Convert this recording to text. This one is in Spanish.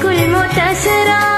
culmota será.